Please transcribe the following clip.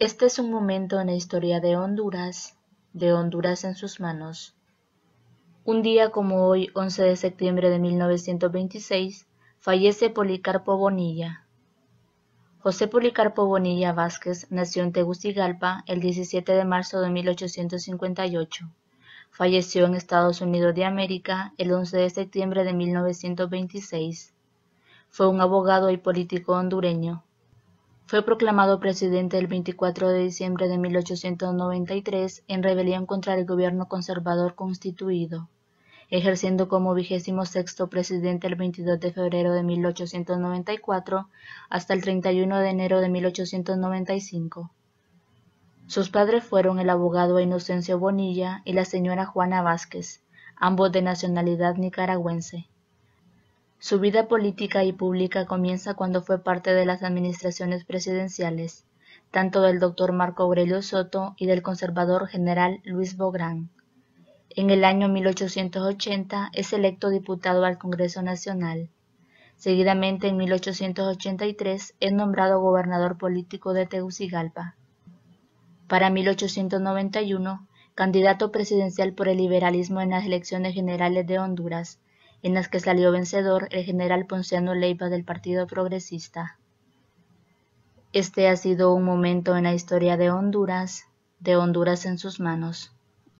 Este es un momento en la historia de Honduras, de Honduras en sus manos. Un día como hoy, 11 de septiembre de 1926, fallece Policarpo Bonilla. José Policarpo Bonilla Vázquez nació en Tegucigalpa el 17 de marzo de 1858. Falleció en Estados Unidos de América el 11 de septiembre de 1926. Fue un abogado y político hondureño. Fue proclamado presidente el 24 de diciembre de 1893 en rebelión contra el gobierno conservador constituido, ejerciendo como vigésimo sexto presidente el 22 de febrero de 1894 hasta el 31 de enero de 1895. Sus padres fueron el abogado Inocencio Bonilla y la señora Juana Vázquez, ambos de nacionalidad nicaragüense. Su vida política y pública comienza cuando fue parte de las administraciones presidenciales, tanto del doctor Marco Aurelio Soto y del conservador general Luis Bográn. En el año 1880 es electo diputado al Congreso Nacional. Seguidamente, en 1883, es nombrado gobernador político de Tegucigalpa. Para 1891, candidato presidencial por el liberalismo en las elecciones generales de Honduras, en las que salió vencedor el general Ponciano Leiva del Partido Progresista. Este ha sido un momento en la historia de Honduras, de Honduras en sus manos.